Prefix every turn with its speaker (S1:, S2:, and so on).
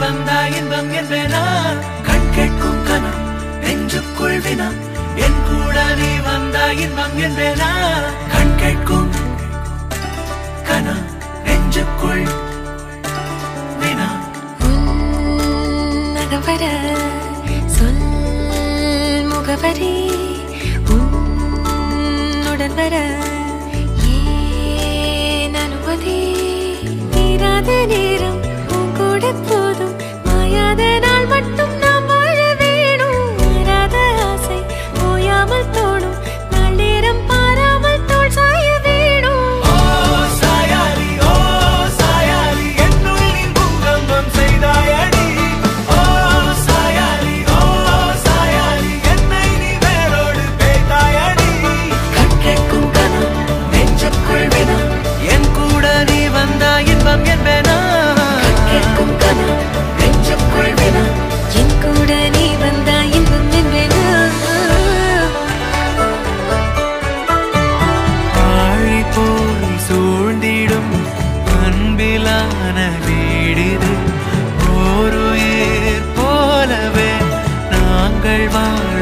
S1: வந்தாய் இன்பம் என்பேனார் கண் கேட்கும் கனம் நெஞ்சுக்குள் வினம். என் கூட நீ வந்தாய் இன்பம் என்பேனார் கண் கேட்கும் கனம் நெஞ்சுக்குள் வினம்.
S2: வர சொல் முகவரி உன்னுடன் வர ஏன் அனுமதி
S1: நீராதனே ஞான வீடிது. போருயிர் போலவே நாங்கள் வாழ